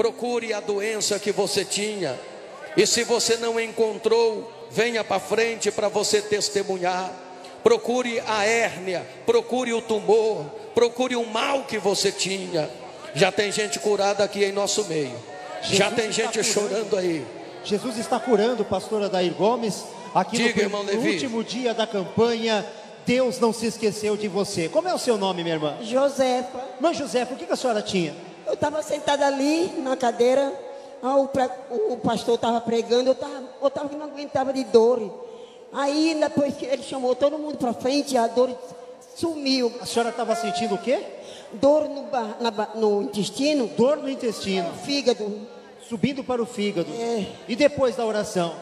procure a doença que você tinha. E se você não encontrou, venha para frente para você testemunhar. Procure a hérnia, procure o tumor, procure o mal que você tinha. Já tem gente curada aqui em nosso meio. Jesus Já tem gente curando. chorando aí. Jesus está curando, pastor Adair Gomes, aqui Diga, no, último dia da campanha. Deus não se esqueceu de você. Como é o seu nome, minha irmã? Josefa, Mãe Josefa, o que a senhora tinha? Eu estava sentada ali na cadeira, ah, o, pre- o pastor estava pregando, eu estava eu tava que não aguentava de dor. Aí depois que ele chamou todo mundo para frente, a dor sumiu. A senhora estava sentindo o quê? Dor no, na no intestino, Dor no intestino, fígado. subindo para o fígado. É. E depois da oração?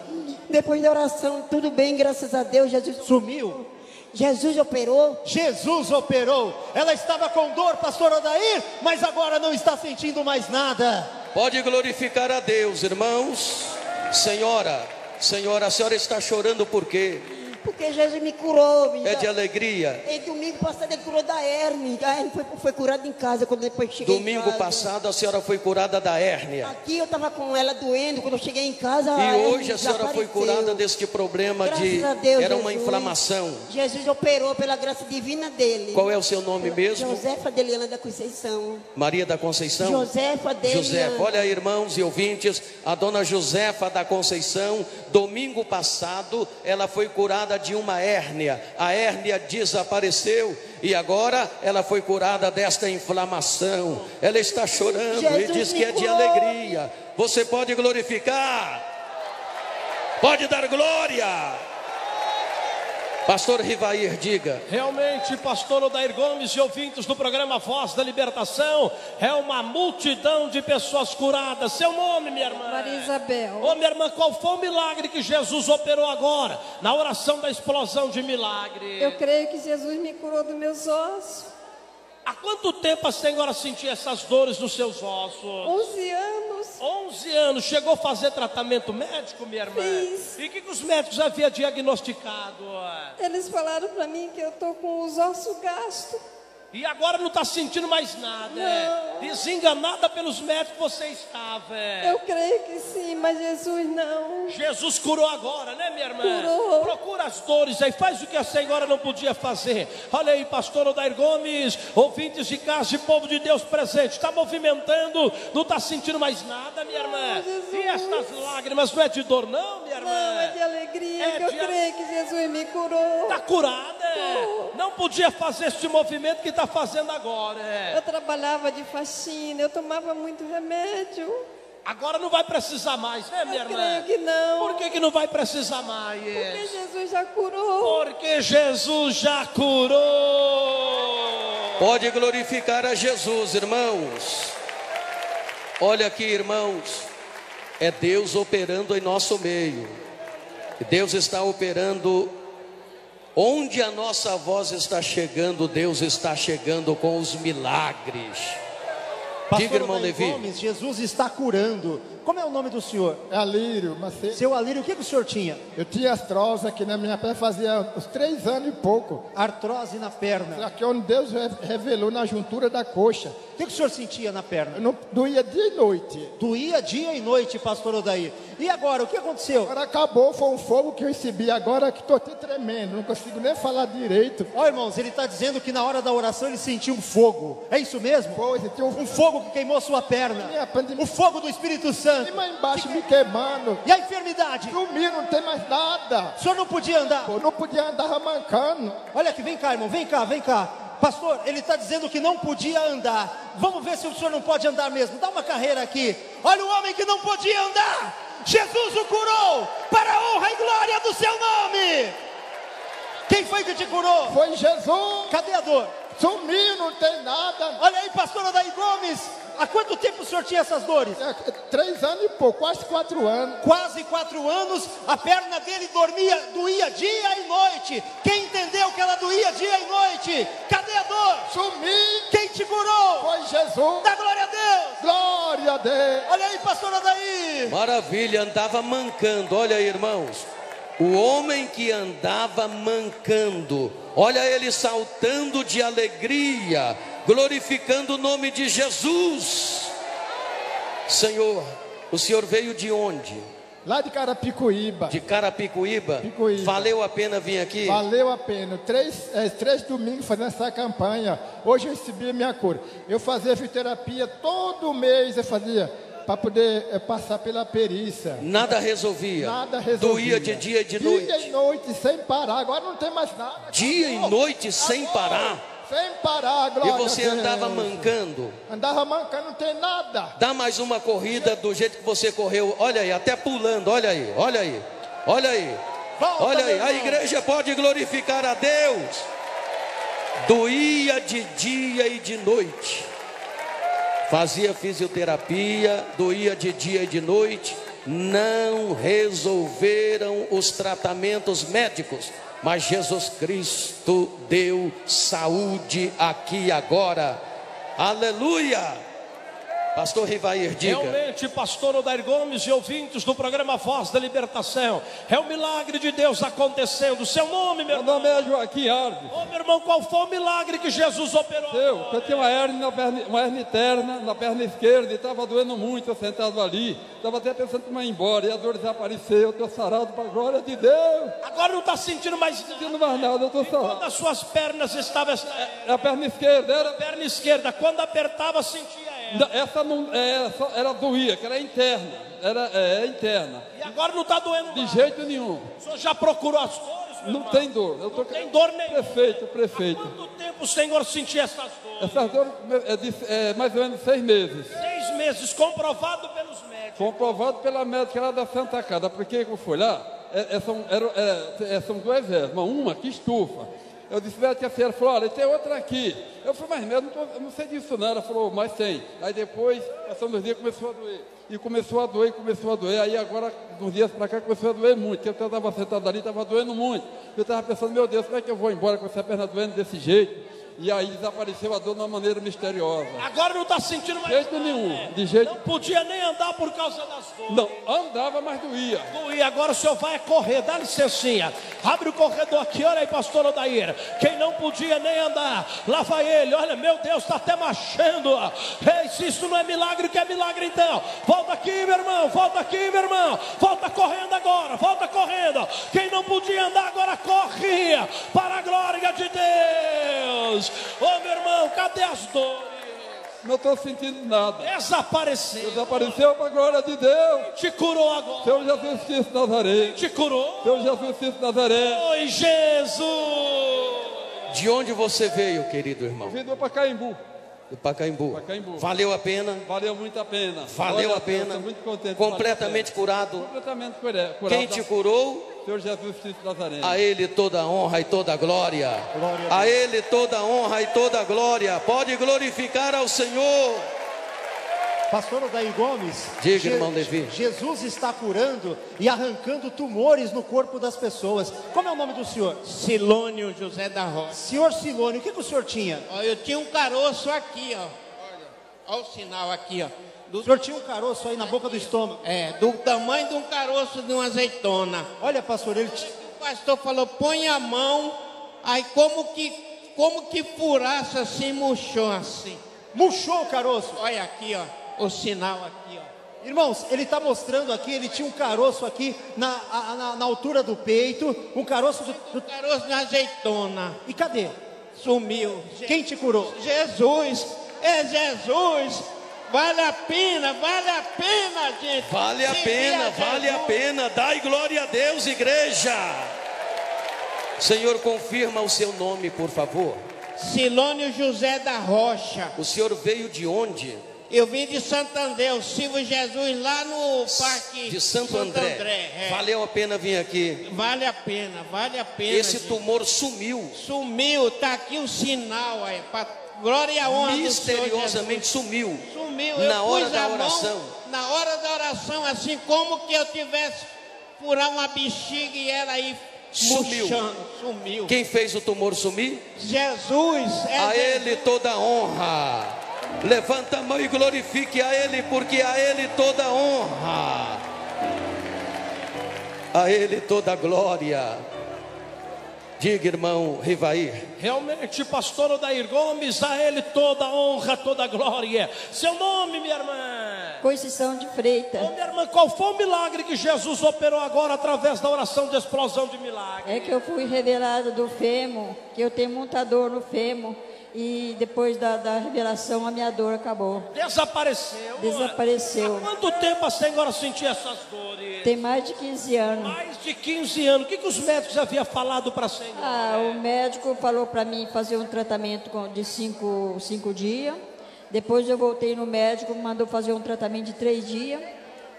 Depois da oração, tudo bem, graças a Deus, Jesus, Sumiu? Jesus operou. Jesus operou. Ela estava com dor, pastor Odair, mas agora não está sentindo mais nada. Pode glorificar a Deus, irmãos. Senhora, senhora, a senhora está chorando por quê? Porque Jesus me curou. É de alegria. E domingo passado ele curou da hernia. A hernia foi, foi curada em casa quando depois cheguei em Domingo casa. passado a senhora foi curada da hérnia. Aqui eu estava com ela doendo, quando eu cheguei em casa. E hernia hoje a senhora foi curada deste problema de Graças a Deus, era uma Jesus. inflamação. Jesus operou pela graça divina dele. Qual é o seu nome mesmo? Josefa Deliana da Conceição. Maria da Conceição? Josefa Deliana. Josefa, olha irmãos e ouvintes, a dona Josefa da Conceição, domingo passado, ela foi curada de uma hérnia. A hérnia desapareceu e agora ela foi curada desta inflamação. Ela está chorando e Jesus diz me que é de alegria. Você pode glorificar? Pode dar glória. Pastor Rivair, diga. Realmente, pastor Odair Gomes e ouvintes do programa Voz da Libertação, é uma multidão de pessoas curadas. Seu nome, minha irmã? Maria Isabel. Ô, minha irmã, qual foi o milagre que Jesus operou agora, na oração da explosão de milagre? Eu creio que Jesus me curou dos meus ossos. Há quanto tempo a senhora sentia essas dores nos seus ossos? 11 anos. 11 anos, chegou a fazer tratamento médico, minha irmã? Fiz. E o que, que os médicos haviam diagnosticado? Eles falaram para mim que eu tô com os ossos gastos. E agora não está sentindo mais nada. é? Não. Desenganada pelos médicos você estava. é? Eu creio que sim, mas Jesus não. Jesus curou agora, né, minha irmã? Curou. Procura as dores aí, faz o que a senhora não podia fazer. Olha aí, pastor Odair Gomes, ouvintes de casa e povo de Deus presente, está movimentando, não está sentindo mais nada, minha irmã. Não. E estas lágrimas não é de dor, não, minha irmã? Não, é de alegria É que eu de- creio que Jesus me curou. Está curada, é? Não podia fazer este movimento que está fazendo agora, é? Eu trabalhava de faxina, eu tomava muito remédio. Agora não vai precisar mais, né, minha Eu irmã? creio que não. Por que, que não vai precisar mais? Porque Jesus já curou. Porque Jesus já curou. Pode glorificar a Jesus, irmãos. Olha aqui, irmãos. É Deus operando em nosso meio. Deus está operando onde a nossa voz está chegando, Deus está chegando com os milagres. Pastor Diga, irmão Levi. Gomes, Jesus está curando. Como é o nome do senhor? Alírio, mas se- Seu Alírio, o que, que o senhor tinha? eu tinha artrose aqui na minha perna fazia uns três anos e pouco. Artrose na perna. Aqui onde Deus re- revelou na juntura da coxa. O que, que o senhor sentia na perna? Eu não doía dia e noite. Doía dia e noite, pastor Odair. E agora, o que aconteceu? Agora acabou, foi um fogo que eu recebi agora que estou até tremendo. Não consigo nem falar direito. Ó, irmãos, ele está dizendo que na hora da oração ele sentiu um fogo. É isso mesmo? Tinha um Um fogo que queimou sua perna. O fogo do Espírito E Santo. mais embaixo me queimando. E a enfermidade? Dormi, não tem mais nada. O senhor não podia andar. Pô, não podia andar mancando. Olha aqui, vem cá, irmão, vem cá, vem cá. Pastor, ele está dizendo que não podia andar. Vamos ver se o senhor não pode andar mesmo. Dá uma carreira aqui. Olha o homem que não podia andar. Jesus o curou para a honra e glória do seu nome. Quem foi que te curou? Foi Jesus. Cadê a dor? Sumiu, não tem nada. Olha aí, pastor Odair Gomes. Há quanto tempo o senhor tinha essas dores? É, Três anos e pouco, quase quatro anos. Quase quatro anos, a perna dele dormia, doía dia e noite. Quem entendeu que ela doía dia e noite? Cadê a dor? Sumi, Quem te curou? foi Jesus. Dá glória a Deus! Glória a Deus. Olha aí, pastor Adair! Maravilha, andava mancando. Olha aí, irmãos. O homem que andava mancando. Olha ele saltando de alegria, glorificando o nome de Jesus. Senhor, o senhor veio de onde? Lá de Carapicuíba. De Carapicuíba? Picuíba. Valeu a pena vir aqui? Valeu a pena. Três, é, três domingos fazendo essa campanha. Hoje eu recebi a minha cura. Eu fazia fisioterapia todo mês, eu fazia, para poder é, passar pela perícia. Nada resolvia. Nada resolvia. Doía de dia e de Dia noite. e noite, sem parar. Agora não tem mais nada. Dia e Acabou. noite sem Acabou. parar. Sem parar, E glória você a Deus. andava mancando. Andava mancando, não tem nada. Dá mais uma corrida do jeito que você correu. Olha aí, até pulando. Olha aí, olha aí. Olha aí. Volta, Olha aí. A igreja pode glorificar a Deus. Doía de dia e de noite. Fazia fisioterapia, doía de dia e de noite. Não resolveram os tratamentos médicos, mas Jesus Cristo deu saúde aqui agora. Aleluia! Pastor Rivair, diga. Realmente, pastor Odair Gomes e ouvintes do programa Voz da Libertação, é o milagre de Deus acontecendo. Seu nome, meu Meu irmão. nome é Joaquim Alves. Ô, meu irmão, qual foi o milagre que Jesus operou? Eu, eu tinha uma hernia, na perna, uma hernia interna na perna esquerda e estava doendo muito, eu sentado ali. Estava até pensando em ir embora e a dor desapareceu. Eu estou sarado para a glória de Deus. Agora não está sentindo mais nada. sinto mais nada, eu estou sarado. Quando as suas pernas estavam. É a perna esquerda era. Perna esquerda, quando apertava, sentia Não, Essa não é, só, era doía, que era interna. Era é, interna. E agora não está doendo De mais. jeito nenhum. O senhor já procurou as dores? Não irmão? tem dor. Eu tô... tem dor nenhuma. Prefeito, prefeito. Quanto tempo o senhor sentia essas dores? Essas dores é, de, é mais ou menos seis meses. Seis meses, comprovado pelos médicos. Comprovado pela médica lá da Santa Casa. Porque eu fui lá, é, é, são, era, é, é, são duas ervas, uma que estufa. Eu disse, médica, a senhora falou, olha, tem outra aqui. Eu falei, mas eu não, tô- eu não sei disso não. Ela falou, mas tem. Aí depois, passando os dias, começou a doer. E começou a doer, começou a doer. Aí agora, uns dias para cá, começou a doer muito. Eu estava sentado ali, estava doendo muito. Eu estava pensando, meu Deus, como é que eu vou embora com essa perna doendo desse jeito? E aí desapareceu a dor de uma maneira misteriosa. Agora não está sentindo mais De jeito nenhum, de jeito- Não podia nem andar por causa das dores. Não, andava, mas doía. E agora o senhor vai correr, dá licencinha. Abre o corredor aqui, olha aí, pastor Odair. Quem não podia nem andar, lá vai ele. Olha, meu Deus, está até marchando. Ei, se isso não é milagre, que é milagre então? Volta aqui, meu irmão, volta aqui, meu irmão. Volta correndo agora, volta correndo. Quem não podia andar agora corria para a glória de Deus. Ô meu irmão, cadê as dores? Não estou sentindo nada. Desapareceu. Desapareceu para a glória de Deus. Te curou agora. Senhor Jesus Cristo Nazaré. Te curou. Senhor Jesus Cristo Nazaré. Oi, Jesus. De onde você veio, querido irmão? Vindo para Caimbu. Do Pacaembu. Pacaembu. Valeu a pena? Valeu muito a pena. Valeu a pena? Estou muito contente. Completamente curado? Pena. Completamente cura- curado. Quem te curou? Senhor Jesus Cristo Nazaré. A Ele toda honra e toda glória. Glória a A Ele toda honra e toda glória. Pode glorificar ao Senhor. Pastor Odair Gomes. Diga, irmão Levi. Jesus está curando e arrancando tumores no corpo das pessoas. Como é o nome do senhor? Silônio José da Roça. Senhor Silônio, o que, que o senhor tinha? Ó, eu tinha um caroço aqui, ó. Olha, olha o sinal aqui, ó. O Do, senhor tinha um caroço aí na boca do estômago. é, do tamanho de um caroço de uma azeitona. Olha, pastor, ele. O pastor falou, põe a mão, aí como que, como que furasse assim, murchou assim. Murchou o caroço. Olha aqui, ó, o sinal aqui, ó. Irmãos, ele está mostrando aqui, ele tinha um caroço aqui na, a- na, na altura do peito, um caroço do, Um do- caroço de azeitona. E cadê? Sumiu. Quem te curou? Jesus, é Jesus. Vale a pena, vale a pena, gente. Vale a pena, vale a pena. Dai glória a Deus, igreja. Senhor, confirma o seu nome, por favor. Silônio José da Rocha. O senhor veio de onde? Eu vim de Santo André, eu sirvo Jesus lá no Parque De Santo, André. é. Valeu a pena vir aqui. Vale a pena, vale a pena. Esse gente. tumor sumiu. Sumiu, tá aqui o sinal aí, pra glória e a honra Misteriosamente sumiu. Sumiu, Na hora da a mão, oração. na hora da oração, assim como que eu tivesse furar uma bexiga e ela aí Sumiu. murchando, sumiu. Quem fez o tumor sumir? Jesus é A Jesus. Ele toda honra. Levanta a mão e glorifique a Ele, porque a Ele toda honra. A Ele toda glória. Diga, irmão Rivair. Realmente, pastor Odair Gomes, a ele toda a honra, toda a glória. Seu nome, minha irmã. Conceição de Freitas. Ô, minha irmã, qual foi o milagre que Jesus operou agora através da oração de explosão de milagre? É que eu fui revelada do fêmur, que eu tenho muita dor no fêmur. E depois da, da revelação, a minha dor acabou. Desapareceu. Desapareceu. Há quanto tempo a senhora sentia essas dores? Tem mais de 15 anos. Mais de 15 anos. O que, que os médicos haviam falado para a senhora? Ah, o médico falou para mim fazer um tratamento de cinco, cinco dias. Depois eu voltei no médico, mandou fazer um tratamento de três dias.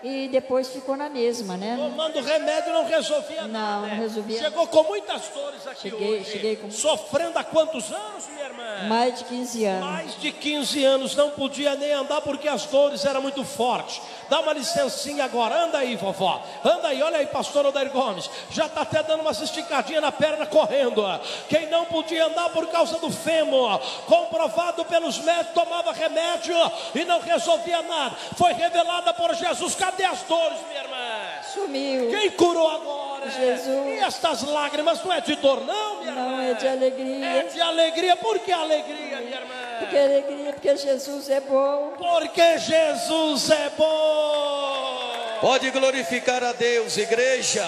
E depois ficou na mesma, né? Tomando remédio não resolvia Não, nada. né? não resolvia Chegou com muitas dores aqui Cheguei- hoje. cheguei com- Sofrendo há quantos anos, minha irmã? Mais de 15 anos. Mais de 15 anos, não podia nem andar porque as dores eram muito fortes. Dá uma licencinha agora, anda aí, vovó. Anda aí, olha aí, pastor Odair Gomes. Já está até dando umas esticadinhas na perna correndo. Quem não podia andar por causa do fêmur, comprovado pelos médicos, tomava remédio e não resolvia nada. Foi revelada por Jesus. Cadê as dores, minha irmã? Sumiu. Quem curou agora? Jesus. E estas lágrimas não é de dor, não, minha irmã? Não, é de alegria. É de alegria. Por que alegria, minha irmã? Porque alegria, porque Jesus é bom. Porque Jesus é bom. Pode glorificar a Deus, igreja.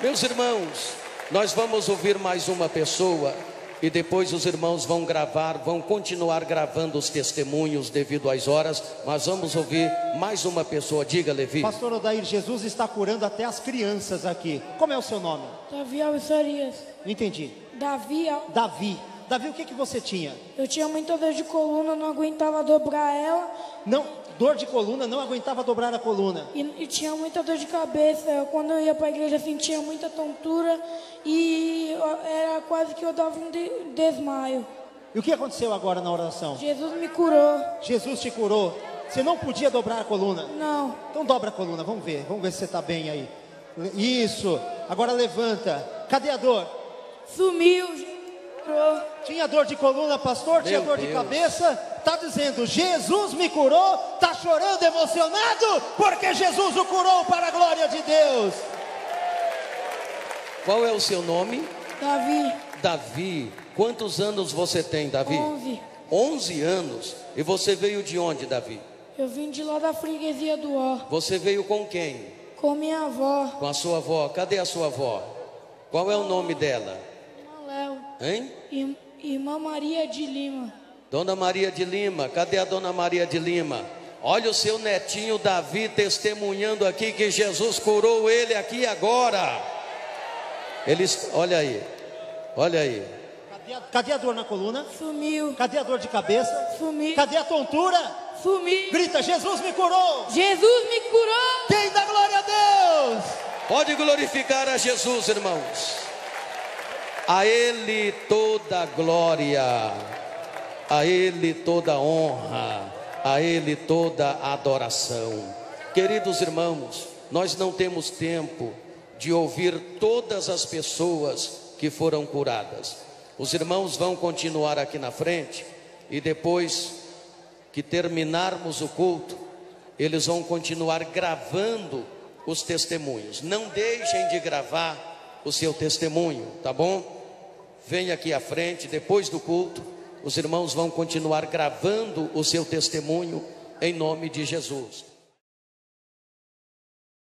Meus irmãos, nós vamos ouvir mais uma pessoa e depois os irmãos vão gravar, vão continuar gravando os testemunhos devido às horas, mas vamos ouvir mais uma pessoa. Diga, Levi. Pastor Odair, Jesus está curando até as crianças aqui. Como é o seu nome? Davi Alvissarias. Não entendi. Davi, Al- Davi. Davi, o que, que você tinha? eu tinha muita dor de coluna, não aguentava dobrar ela. Não, dor de coluna, não aguentava dobrar a coluna. E, e tinha muita dor de cabeça. Quando eu ia para a igreja, sentia muita tontura. E era quase que eu dava um de- desmaio. E o que aconteceu agora na oração? Jesus me curou. Jesus te curou. Você não podia dobrar a coluna. Não. Então dobra a coluna, vamos ver. Vamos ver se você está bem aí. Isso. Agora levanta. Cadê a dor? Sumiu. Tinha dor de coluna, pastor? Tinha Meu dor de Deus. cabeça? Tá dizendo, Jesus me curou? Tá chorando emocionado? Porque Jesus o curou para a glória de Deus. Qual é o seu nome? Davi, Davi. Quantos anos você tem, Davi? 11. 11 anos. E você veio de onde, Davi? Eu vim de lá da freguesia do Ó. Você veio com quem? Com minha avó, Com a sua avó. Cadê a sua avó? Qual é o nome dela? Irmã Léo. Hein? Ir- Irmã Maria de Lima. Dona Maria de Lima, cadê a Dona Maria de Lima? Olha o seu netinho Davi testemunhando aqui que Jesus curou ele aqui agora. Eles, olha aí, olha aí. Cadê a, cadê a dor na coluna? Sumiu. Cadê a dor de cabeça? Sumiu. Cadê a tontura? Sumiu. Grita, Jesus me curou. Jesus me curou. Quem dá glória a Deus? Pode glorificar a Jesus, irmãos. A Ele toda glória, a Ele toda honra, a Ele toda adoração. Queridos irmãos, nós não temos tempo de ouvir todas as pessoas que foram curadas. Os irmãos vão continuar aqui na frente e depois que terminarmos o culto, eles vão continuar gravando os testemunhos. Não deixem de gravar o seu testemunho, tá bom? Venha aqui à frente, depois do culto, os irmãos vão continuar gravando o seu testemunho em nome de Jesus.